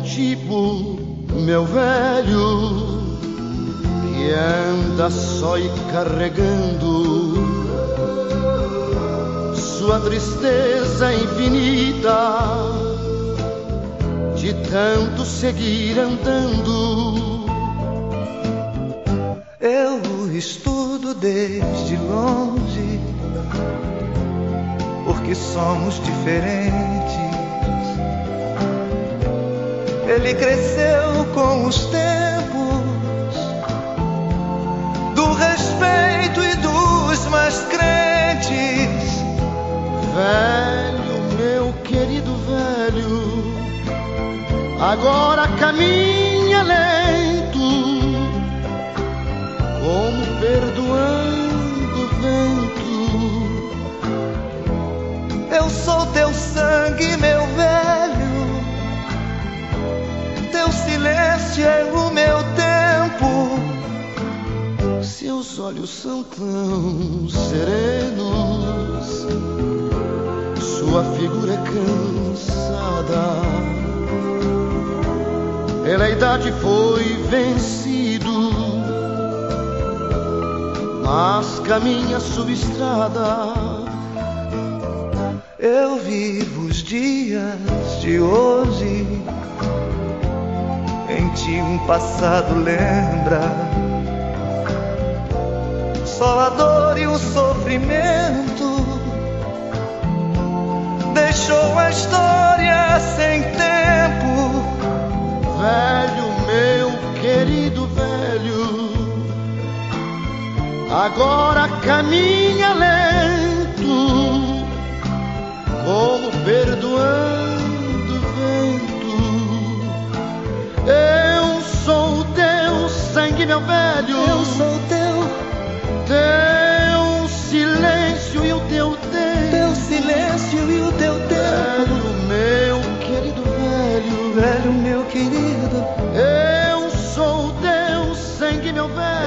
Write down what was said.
tipo, meu velho, que anda só e carregando sua tristeza infinita de tanto seguir andando. Eu estudo desde longe, porque somos diferentes. Ele cresceu com os tempos do respeito e dos mais crentes. Velho, meu querido velho, agora caminha lento, como perdoando o vento. Eu sou teu sangue, Seus olhos são tão serenos, sua figura é cansada. Pela idade foi vencido, mas caminha subestrada. Eu vivo os dias de hoje em ti um passado lembra. Só a dor e o sofrimento deixou a história sem tempo. Velho, meu querido velho, agora caminha lento, como perdoando o vento. Eu sou teu sangue, meu velho. Eu sou teu, teu silêncio e o teu tempo. Teu silêncio e o teu tempo. Velho meu querido velho. Velho meu querido. Eu sou Deus, sangue meu velho.